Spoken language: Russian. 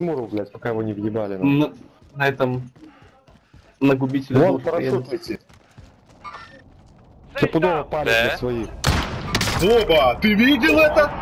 Муру, блядь, пока его не въебали. ну. На, на этом... На губителе Вон душ парашют летит. Стопудово палит Да. для своих. Ты видел это?